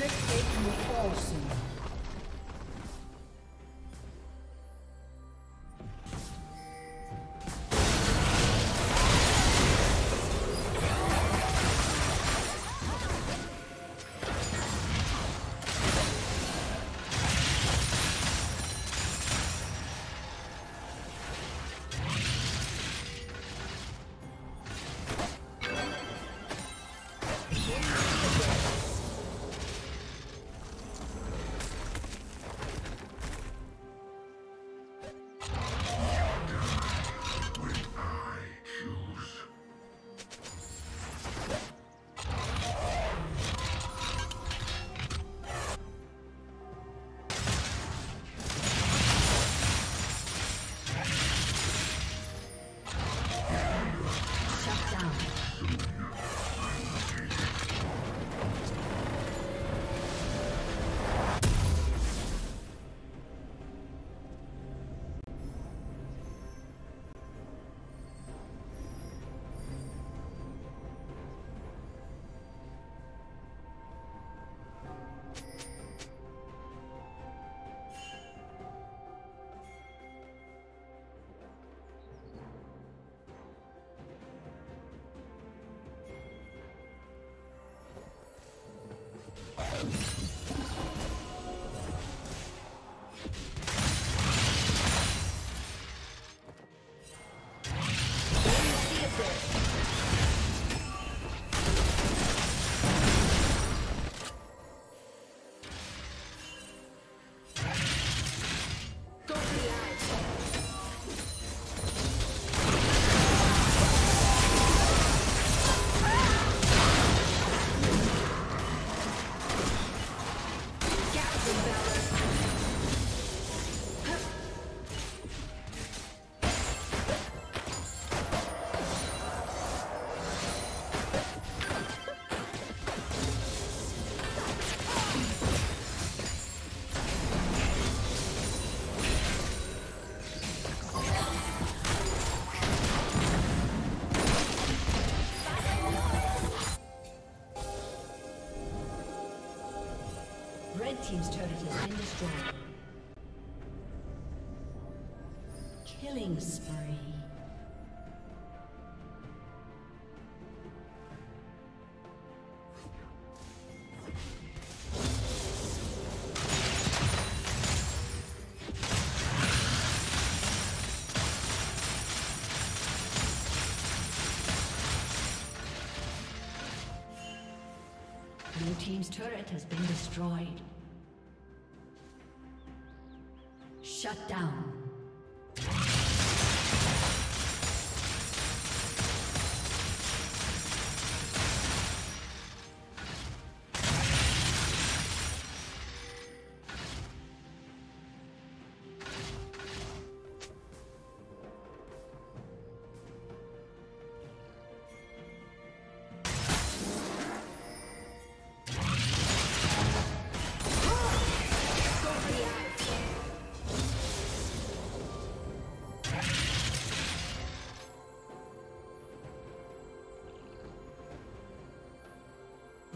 Team's Killing spree. Blue Team's turret has been destroyed. Shut down.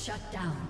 Shut down.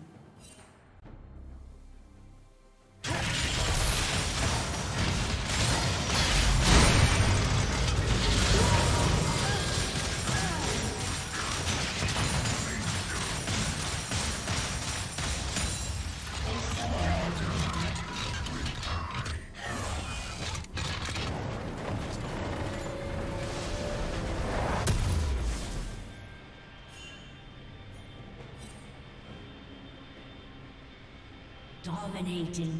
Dominating.